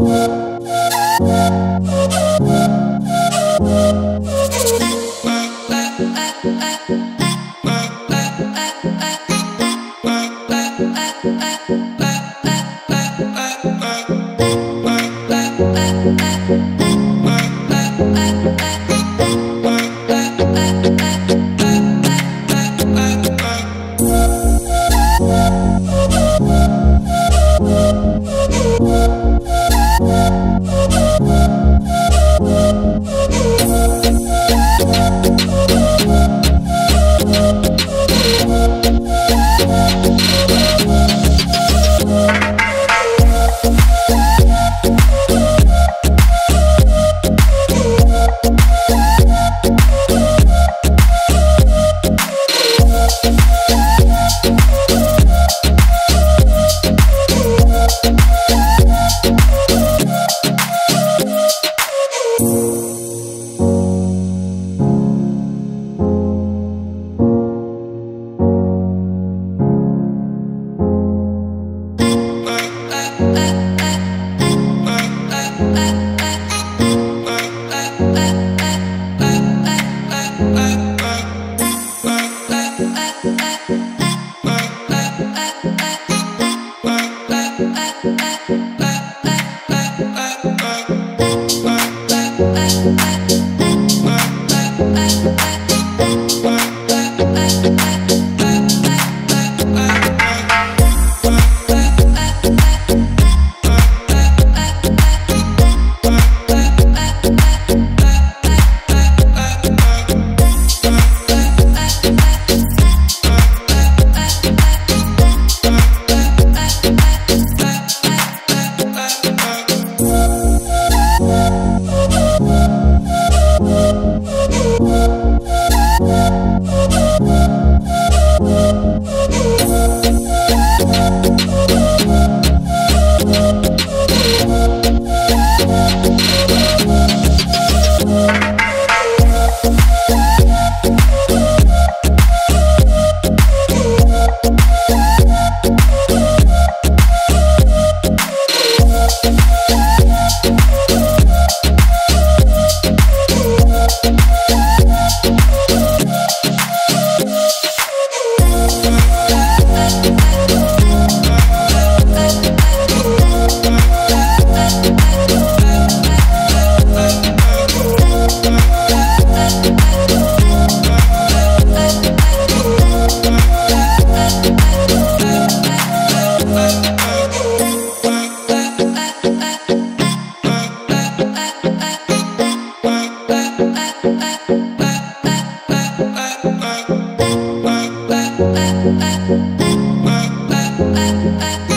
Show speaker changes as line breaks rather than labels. Bye. Bye. I, I,